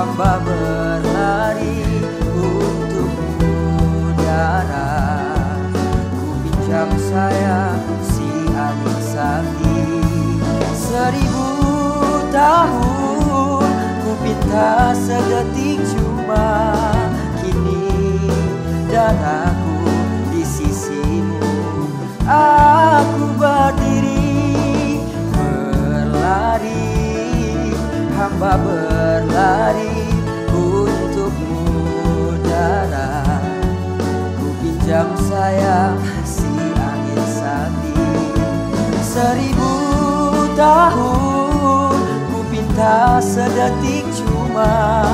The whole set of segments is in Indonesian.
hamba berlari untuk udara. Ku pinjam sayang si angin sakti Seribu tahun ku pinta sedetik cuma. Kini darahku di sisimu. Aku berdiri berlari. Hamba berlari untukmu darah Ku pinjam sayang si angin sakti Seribu tahun ku pinta sedetik cuma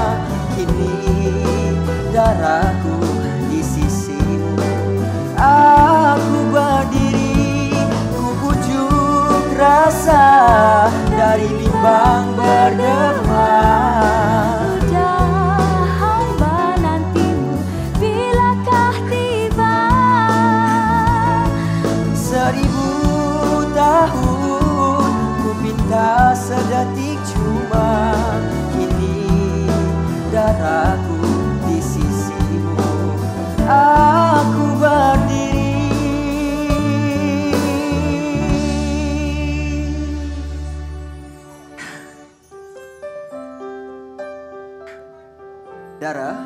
Dara,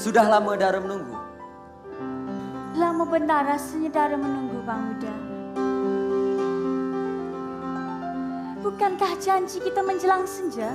sudah lama Dara menunggu. Lama benar rasanya Dara menunggu Bang Uda Bukankah janji kita menjelang senja